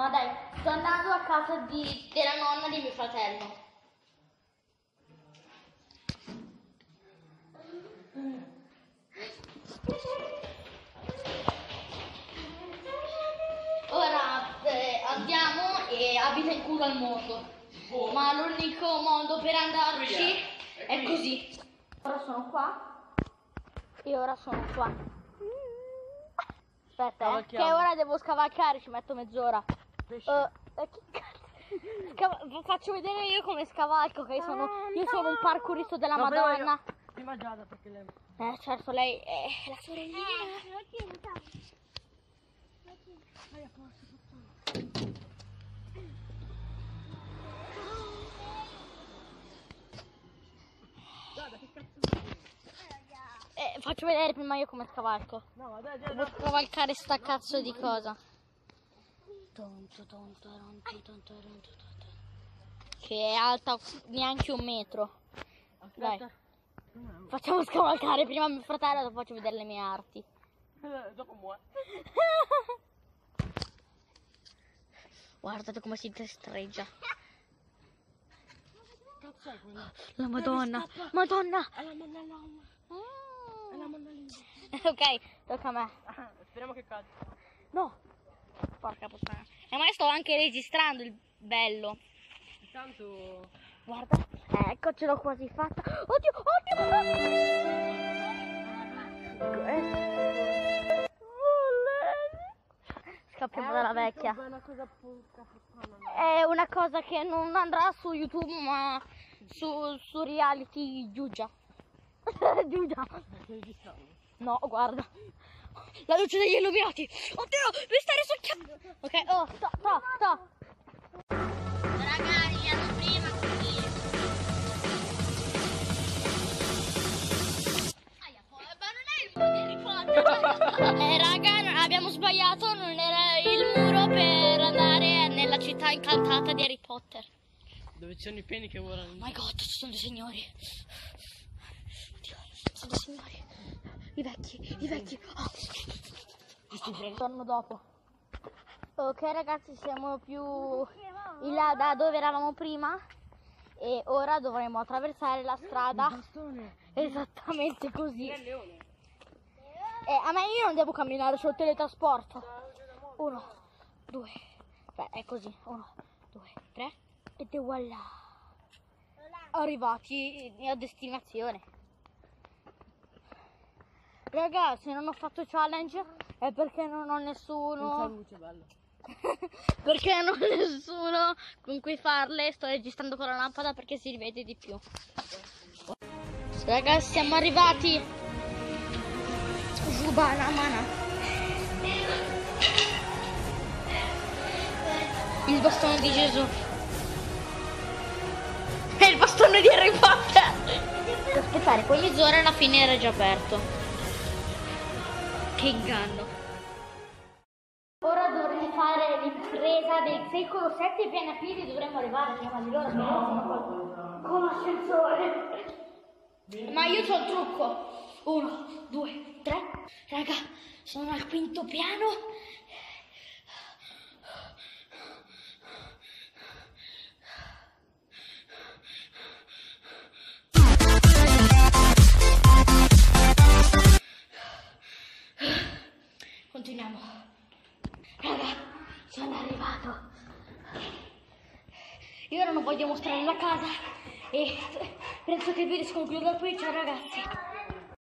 No dai, sto andando a casa di- della nonna di mio fratello. Ora eh, andiamo e abita il culo al mondo. Ma l'unico modo per andarci è così. Ora sono qua. E ora sono qua. Aspetta, eh, che ora devo scavalcare, ci metto mezz'ora. Pesce. Eh, eh, che faccio vedere io come scavalco, che sono, io sono un parkourista della No, Madonna. io- Prima Giada perché lei... Eh, certo, lei è la sorellina. Che cazzo vuoi? Eh, faccio vedere prima io come scavalco. No, ma dai, Devo scavalcare sta cazzo di cosa. Tonto, tonto, tonto, tonto, tonto, tonto. Che è alta neanche un metro. Aspetta. Facciamo scavalcare prima mio fratello, dopo faccio vedere le mie arti. Eh, Dopo muore. Guardate come si destreggia. La Madonna. Madonna. Mandalina. ok, tocca a me. Ah, Speriamo che cade. No. Porca puttana. E ma sto anche registrando il bello. Intanto... Guarda. Ecco, ce l'ho quasi fatta. Oddio, oddio, Madonna. Eh. Scappiamo dalla vecchia. È una cosa porca. È una cosa che non andrà su YouTube, ma su, su reality Giugia. Giugia. No, guarda. La luce degli illuminati. Oddio, mi stai risucchiando. Ok, oh, sto, sto, sto. Ragazzi, hanno prima così. Ma non è il muro di Harry Potter. eh, raga, abbiamo sbagliato, non era il muro per andare nella città incantata di Harry Potter. Dove ci sono i pieni che volano. Oh my god, ci sono dei signori. Oddio, ci sono dei signori. I vecchi, i vecchi. Oh. Torno dopo. Ok ragazzi, siamo più in là da dove eravamo prima e ora dovremo attraversare la strada esattamente così. Il. Eh, a me io non devo camminare sul teletrasporto. Uno, due, tre, è così. Uno, due, tre è voilà. Arrivati a destinazione. Ragazzi, non ho fatto challenge è perché non ho nessuno. luce, perché non ho nessuno con cui farle. Sto registrando con la lampada perché si rivede di più. Ragazzi, siamo arrivati. Giubanamana. Il bastone di Gesù. È il bastone di Harry Potter. Devo aspettare poi mezz'ora alla fine era già aperto. Che inganno. L'impresa del secolo 7 piena piedi dovremmo arrivare prima di loro no con l'ascensore. Ma io ho il trucco. Uno, due, tre. Raga, sono al quinto piano. Io ora non voglio mostrare la casa e penso che il video si concluda qui. Ciao ragazzi.